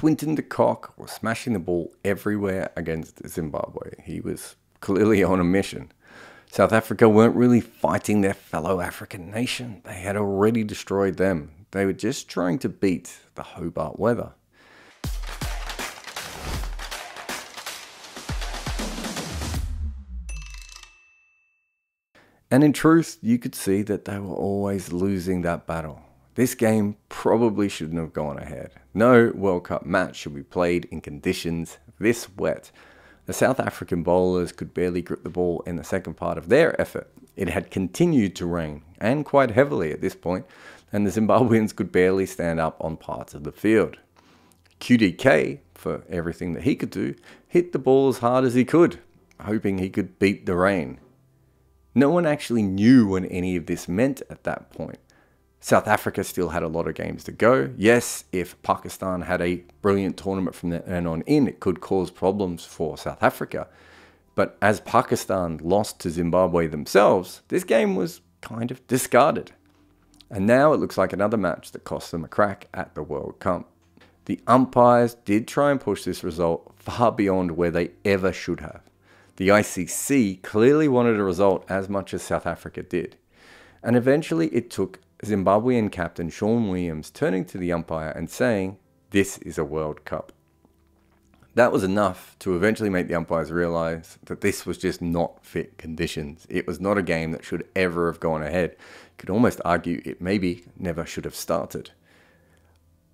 Quinton de Kock was smashing the ball everywhere against Zimbabwe. He was clearly on a mission. South Africa weren't really fighting their fellow African nation. They had already destroyed them. They were just trying to beat the Hobart weather. And in truth, you could see that they were always losing that battle. This game probably shouldn't have gone ahead. No World Cup match should be played in conditions this wet. The South African bowlers could barely grip the ball in the second part of their effort. It had continued to rain, and quite heavily at this point, and the Zimbabweans could barely stand up on parts of the field. QDK, for everything that he could do, hit the ball as hard as he could, hoping he could beat the rain. No one actually knew what any of this meant at that point. South Africa still had a lot of games to go. Yes, if Pakistan had a brilliant tournament from then on in, it could cause problems for South Africa. But as Pakistan lost to Zimbabwe themselves, this game was kind of discarded. And now it looks like another match that cost them a crack at the World Cup. The umpires did try and push this result far beyond where they ever should have. The ICC clearly wanted a result as much as South Africa did. And eventually it took Zimbabwean captain Sean Williams turning to the umpire and saying, This is a World Cup. That was enough to eventually make the umpires realize that this was just not fit conditions. It was not a game that should ever have gone ahead. You could almost argue it maybe never should have started.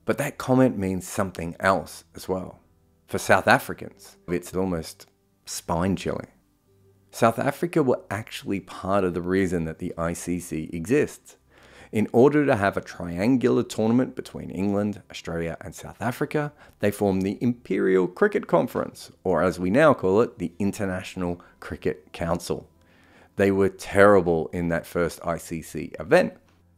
But that comment means something else as well. For South Africans, it's almost spine chilling. South Africa were actually part of the reason that the ICC exists. In order to have a triangular tournament between England, Australia, and South Africa, they formed the Imperial Cricket Conference, or as we now call it, the International Cricket Council. They were terrible in that first ICC event.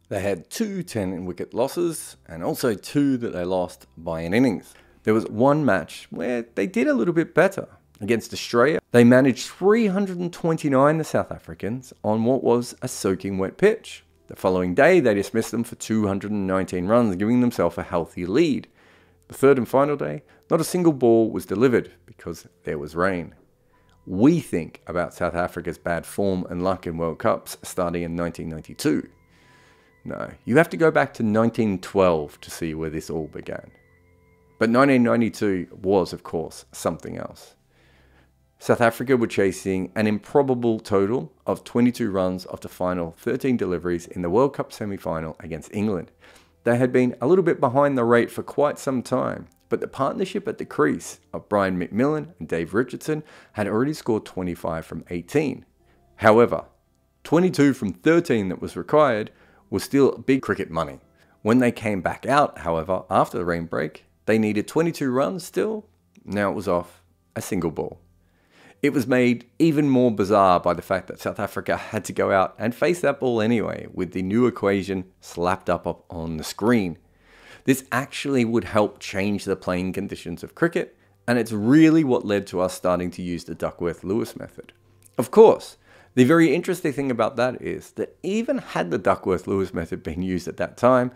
They had two 10 wicket losses and also two that they lost by an innings. There was one match where they did a little bit better. Against Australia, they managed 329 the South Africans on what was a soaking wet pitch. The following day, they dismissed them for 219 runs, giving themselves a healthy lead. The third and final day, not a single ball was delivered because there was rain. We think about South Africa's bad form and luck in World Cups starting in 1992. No, you have to go back to 1912 to see where this all began. But 1992 was, of course, something else. South Africa were chasing an improbable total of 22 runs after final 13 deliveries in the World Cup semi final against England. They had been a little bit behind the rate for quite some time, but the partnership at the crease of Brian McMillan and Dave Richardson had already scored 25 from 18. However, 22 from 13 that was required was still big cricket money. When they came back out, however, after the rain break, they needed 22 runs still. Now it was off a single ball. It was made even more bizarre by the fact that South Africa had to go out and face that ball anyway, with the new equation slapped up on the screen. This actually would help change the playing conditions of cricket, and it's really what led to us starting to use the Duckworth Lewis method. Of course, the very interesting thing about that is that even had the Duckworth Lewis method been used at that time,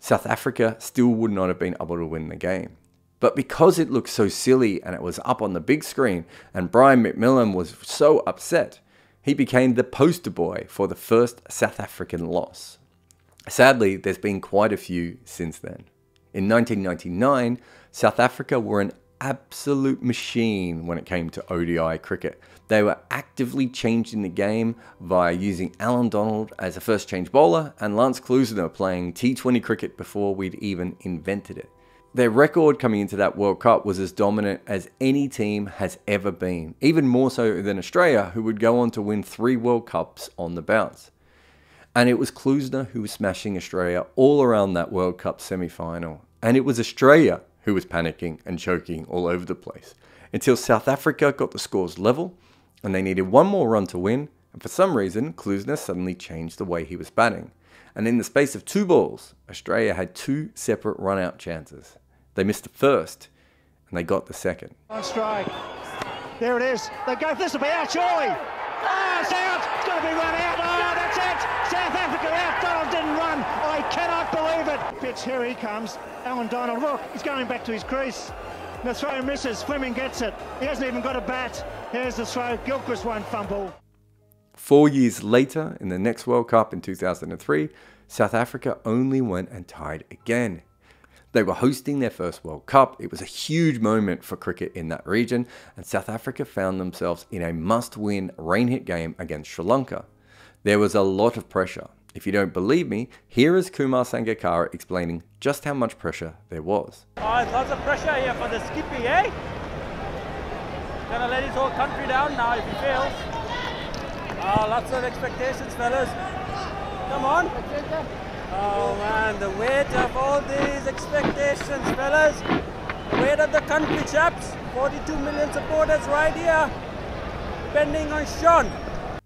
South Africa still would not have been able to win the game. But because it looked so silly and it was up on the big screen, and Brian McMillan was so upset, he became the poster boy for the first South African loss. Sadly, there's been quite a few since then. In 1999, South Africa were an absolute machine when it came to ODI cricket. They were actively changing the game via using Allan Donald as a first change bowler and Lance Klusener playing T20 cricket before we'd even invented it. Their record coming into that World Cup was as dominant as any team has ever been, even more so than Australia, who would go on to win three World Cups on the bounce. And it was Klusener who was smashing Australia all around that World Cup semi final. And it was Australia who was panicking and choking all over the place until South Africa got the scores level and they needed one more run to win. And for some reason, Klusener suddenly changed the way he was batting. And in the space of two balls, Australia had two separate run out chances. They missed the first, and they got the second. On strike. There it is. They go. For this will be out, surely. Oh, it's out. It's going to be run out. Oh, That's it! South Africa out. Donald didn't run. I cannot believe it. Pitch, here he comes. Allan Donald, look, he's going back to his crease. The throw misses. Fleming gets it. He hasn't even got a bat. Here's the throw. Gilchrist won't fumble. Four years later, in the next World Cup in 2003, South Africa only went and tied again. They were hosting their first World Cup. It was a huge moment for cricket in that region, and South Africa found themselves in a must win rain hit game against Sri Lanka. There was a lot of pressure. If you don't believe me, here is Kumar Sangakkara explaining just how much pressure there was. Oh, lots of pressure here for the skippy, eh? Gonna let his whole country down now if he fails. Oh, lots of expectations, fellas. Come on. Oh man, the weight of all these expectations, fellas. The weight of the country, chaps. 42 million supporters right here. Depending on Shaun.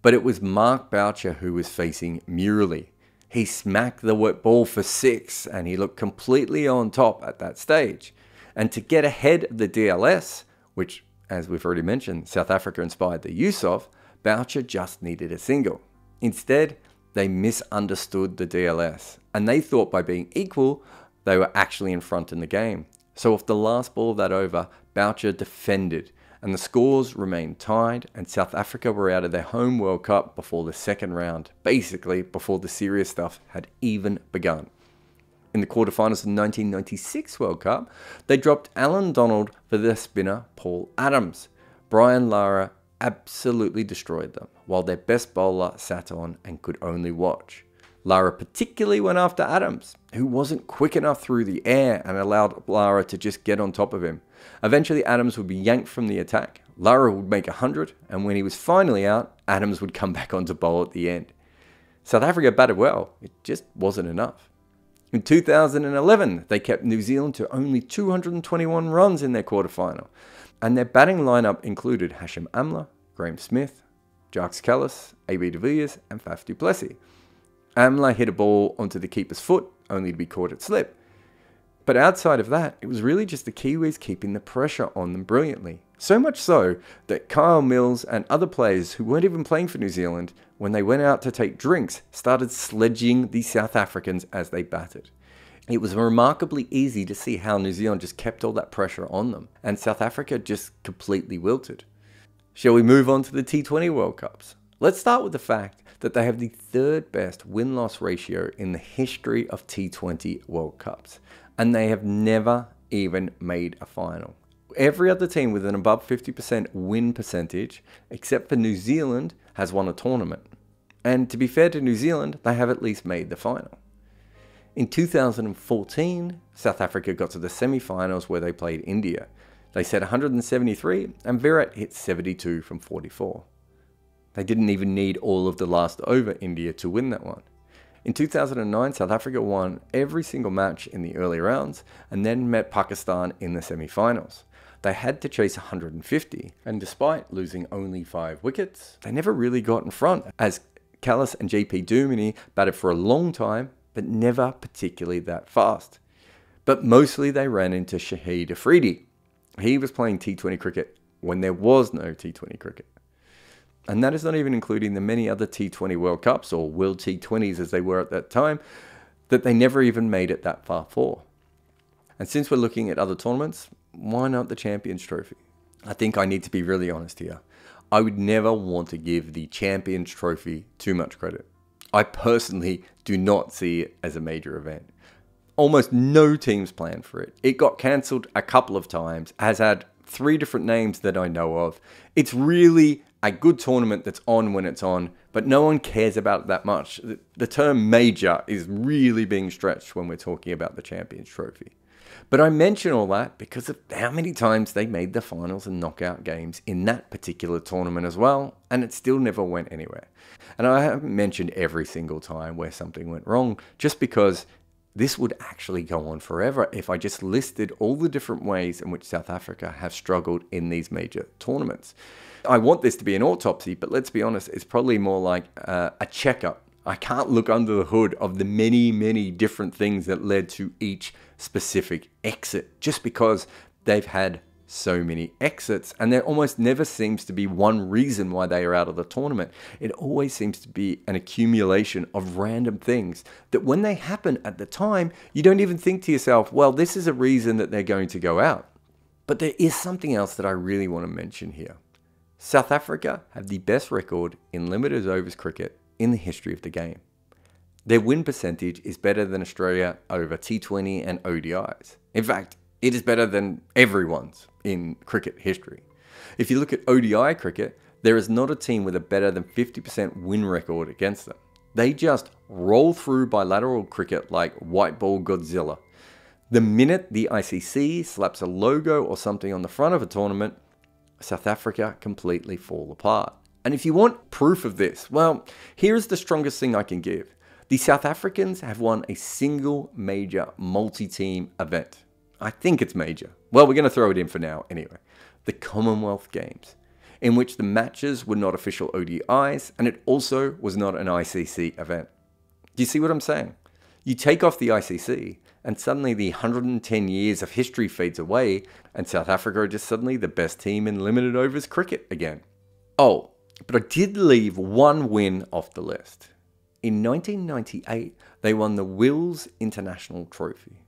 But it was Mark Boucher who was facing Murali. He smacked the wet ball for six and he looked completely on top at that stage. And to get ahead of the DLS, which, as we've already mentioned, South Africa inspired the use of, Boucher just needed a single. Instead, they misunderstood the DLS and they thought by being equal, they were actually in front in the game. So, off the last ball of that over, Boucher defended and the scores remained tied, and South Africa were out of their home World Cup before the second round, basically before the serious stuff had even begun. In the quarterfinals of the 1996 World Cup, they dropped Allan Donald for their spinner Paul Adams. Brian Lara absolutely destroyed them, while their best bowler sat on and could only watch. Lara particularly went after Adams, who wasn't quick enough through the air and allowed Lara to just get on top of him. Eventually, Adams would be yanked from the attack. Lara would make 100, and when he was finally out, Adams would come back onto bowl at the end. South Africa batted well, it just wasn't enough. In 2011, they kept New Zealand to only 221 runs in their quarterfinal, and their batting lineup included Hashim Amla, Graeme Smith, Jacques Kallis, AB de Villiers, and Faf du Plessis. Amla hit a ball onto the keeper's foot, only to be caught at slip. But outside of that, it was really just the Kiwis keeping the pressure on them brilliantly. So much so that Kyle Mills and other players who weren't even playing for New Zealand, when they went out to take drinks, started sledging the South Africans as they batted. It was remarkably easy to see how New Zealand just kept all that pressure on them, and South Africa just completely wilted. Shall we move on to the T20 World Cups? Let's start with the fact that they have the third best win loss ratio in the history of T20 World Cups, and they have never even made a final. Every other team with an above 50% win percentage, except for New Zealand, has won a tournament. And to be fair to New Zealand, they have at least made the final. In 2014, South Africa got to the semi finals where they played India. They set 173, and Virat hit 72 from 44. They didn't even need all of the last over India to win that one. In 2009, South Africa won every single match in the early rounds and then met Pakistan in the semi finals. They had to chase 150, and despite losing only five wickets, they never really got in front, as Kallis and JP Duminy batted for a long time, but never particularly that fast. But mostly they ran into Shahid Afridi. He was playing T20 cricket when there was no T20 cricket. And that is not even including the many other T20 World Cups or World T20s as they were at that time that they never even made it that far for. And since we're looking at other tournaments, why not the Champions Trophy? I think I need to be really honest here. I would never want to give the Champions Trophy too much credit. I personally do not see it as a major event. Almost no teams planned for it. It got cancelled a couple of times, has had three different names that I know of. It's really a good tournament that's on when it's on, but no one cares about it that much. The term major is really being stretched when we're talking about the Champions Trophy. But I mention all that because of how many times they made the finals and knockout games in that particular tournament as well, and it still never went anywhere. And I haven't mentioned every single time where something went wrong, just because this would actually go on forever if I just listed all the different ways in which South Africa have struggled in these major tournaments. I want this to be an autopsy, but let's be honest, it's probably more like uh, a checkup. I can't look under the hood of the many, many different things that led to each specific exit just because they've had so many exits, and there almost never seems to be one reason why they are out of the tournament. It always seems to be an accumulation of random things that when they happen at the time, you don't even think to yourself, well, this is a reason that they're going to go out. But there is something else that I really want to mention here. South Africa have the best record in limited overs cricket in the history of the game. Their win percentage is better than Australia over T20 and ODIs. In fact, it is better than everyone's in cricket history. If you look at ODI cricket, there is not a team with a better than 50% win record against them. They just roll through bilateral cricket like white ball Godzilla. The minute the ICC slaps a logo or something on the front of a tournament, South Africa completely fall apart. And if you want proof of this, well, here's the strongest thing I can give. The South Africans have won a single major multi team event. I think it's major. Well, we're going to throw it in for now anyway. The Commonwealth Games, in which the matches were not official ODIs and it also was not an ICC event. Do you see what I'm saying? You take off the ICC, and suddenly the 110 years of history fades away, and South Africa are just suddenly the best team in limited overs cricket again. Oh, but I did leave one win off the list. In 1998, they won the Wills International Trophy.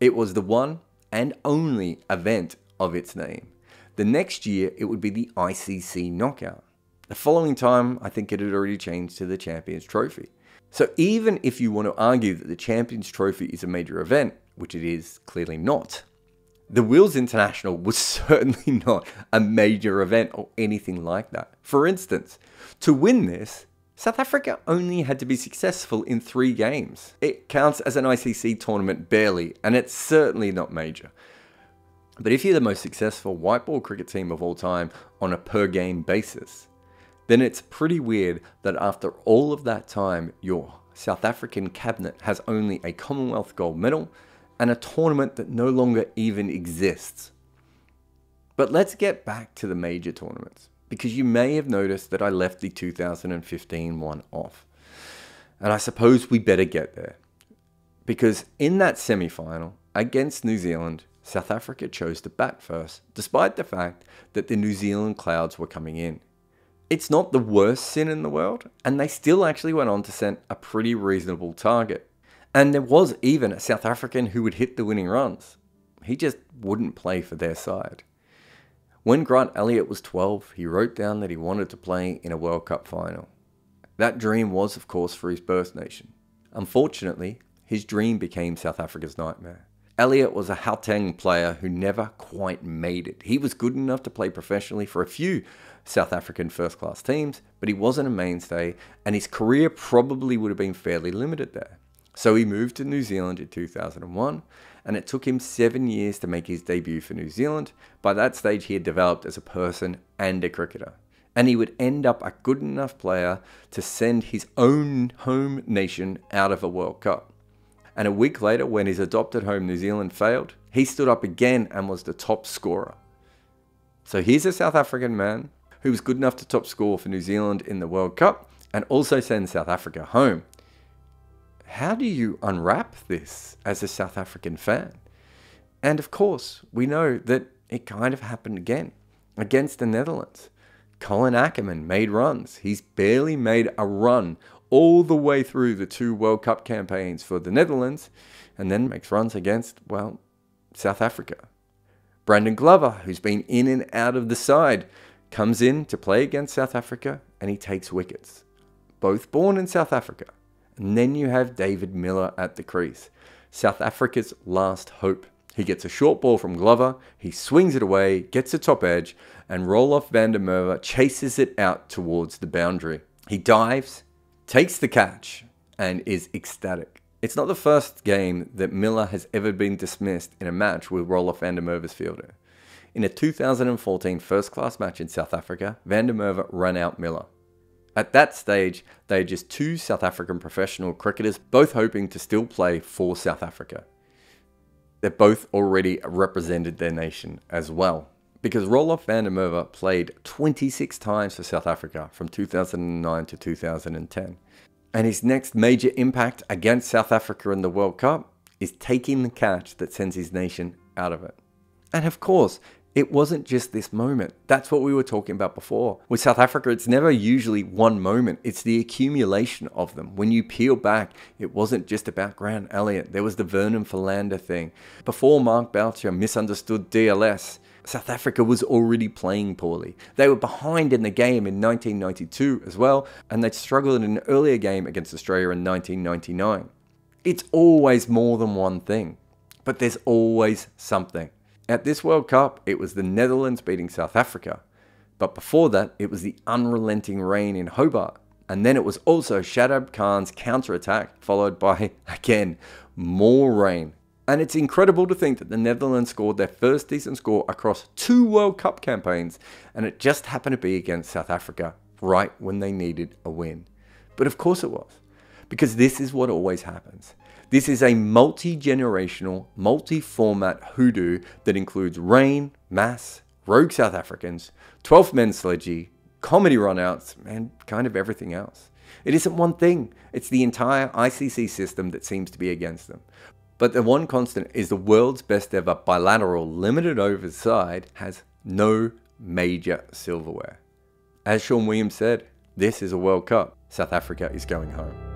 It was the one and only event of its name. The next year, it would be the ICC Knockout. The following time, I think it had already changed to the Champions Trophy. So even if you want to argue that the Champions Trophy is a major event, which it is clearly not, the Wills International was certainly not a major event or anything like that. For instance, to win this, South Africa only had to be successful in three games. It counts as an ICC tournament barely, and it's certainly not major. But if you're the most successful white ball cricket team of all time on a per game basis, then it's pretty weird that after all of that time, your South African cabinet has only a Commonwealth gold medal and a tournament that no longer even exists. But let's get back to the major tournaments, because you may have noticed that I left the 2015 one off. And I suppose we better get there. Because in that semi final against New Zealand, South Africa chose to bat first, despite the fact that the New Zealand clouds were coming in. It's not the worst sin in the world, and they still actually went on to send a pretty reasonable target. And there was even a South African who would hit the winning runs. He just wouldn't play for their side. When Grant Elliott was 12, he wrote down that he wanted to play in a World Cup final. That dream was, of course, for his birth nation. Unfortunately, his dream became South Africa's nightmare. Elliott was a Gauteng player who never quite made it. He was good enough to play professionally for a few South African first class teams, but he wasn't a mainstay, and his career probably would have been fairly limited there. So he moved to New Zealand in 2001, and it took him seven years to make his debut for New Zealand. By that stage, he had developed as a person and a cricketer. And he would end up a good enough player to send his own home nation out of a World Cup. And a week later, when his adopted home New Zealand failed, he stood up again and was the top scorer. So here's a South African man who was good enough to top score for New Zealand in the World Cup and also send South Africa home. How do you unwrap this as a South African fan? And of course, we know that it kind of happened again against the Netherlands. Colin Ackermann made runs. He's barely made a run all the way through the two World Cup campaigns for the Netherlands and then makes runs against, well, South Africa. Brandon Glover, who's been in and out of the side, comes in to play against South Africa and he takes wickets. Both born in South Africa. And then you have David Miller at the crease, South Africa's last hope. He gets a short ball from Glover, he swings it away, gets a top edge, and Roelof van der Merwe chases it out towards the boundary. He dives, takes the catch and is ecstatic. It's not the first game that Miller has ever been dismissed in a match with Roelof van der Merwe's fielder. In a 2014 first class match in South Africa, van der Merwe ran out Miller. At that stage, they are just two South African professional cricketers, both hoping to still play for South Africa. They're both already represented their nation as well because Roelof van der Merwe played 26 times for South Africa from 2009 to 2010. And his next major impact against South Africa in the World Cup is taking the catch that sends his nation out of it. And of course, It wasn't just this moment. That's what we were talking about before. With South Africa, it's never usually one moment, it's the accumulation of them. When you peel back, it wasn't just about Grant Elliott, there was the Vernon Philander thing. Before Mark Boucher misunderstood DLS, South Africa was already playing poorly. They were behind in the game in 1992 as well, and they'd struggled in an earlier game against Australia in 1999. It's always more than one thing, but there's always something. At this World Cup, it was the Netherlands beating South Africa. But before that, it was the unrelenting rain in Hobart. And then it was also Shadab Khan's counter-attack, followed by, again, more rain. And it's incredible to think that the Netherlands scored their first decent score across two World Cup campaigns, and it just happened to be against South Africa, right when they needed a win. But of course it was, because this is what always happens. This is a multi-generational, multi-format hoodoo that includes rain, mass, rogue South Africans, 12th men sledgy, comedy runouts, and kind of everything else. It isn't one thing, it's the entire ICC system that seems to be against them. But the one constant is the world's best ever bilateral limited overs side has no major silverware. As Sean Williams said, this is a World Cup. South Africa is going home.